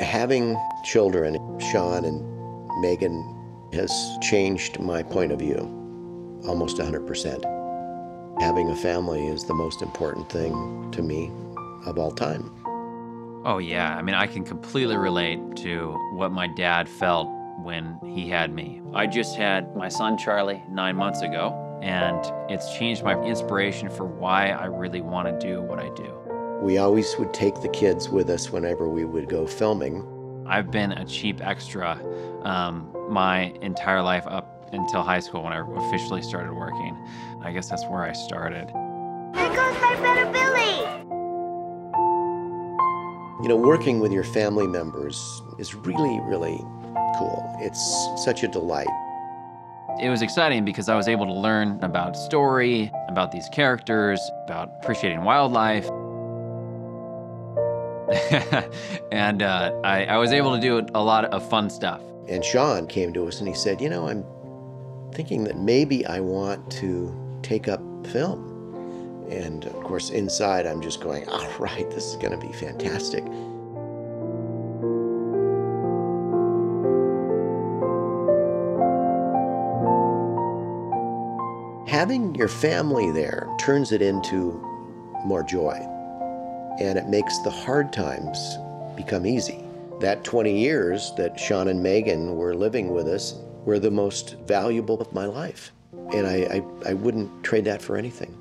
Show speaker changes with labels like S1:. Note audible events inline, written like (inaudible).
S1: Having children, Shaun and Megan, has changed my point of view almost 100%. Having a family is the most important thing to me of all time.
S2: Oh, yeah. I mean, I can completely relate to what my dad felt when he had me. I just had my son Charlie nine months ago, and it's changed my inspiration for why I really want to do what I do.
S1: We always would take the kids with us whenever we would go filming.
S2: I've been a cheap extra um, my entire life up until high school when I officially started working. I guess that's where I started.
S3: There goes my better Billy!
S1: You know, working with your family members is really, really cool. It's such a delight.
S2: It was exciting because I was able to learn about story, about these characters, about appreciating wildlife. (laughs) and uh, I, I was able to do a lot of fun stuff.
S1: And Shaun came to us and he said, You know, I'm thinking that maybe I want to take up film. And of course, inside, I'm just going, All right, this is going to be fantastic. Having your family there turns it into more joy, and it makes the hard times become easy. That 20 years that Shaun and Megan were living with us were the most valuable of my life, and I, I, I wouldn't trade that for anything.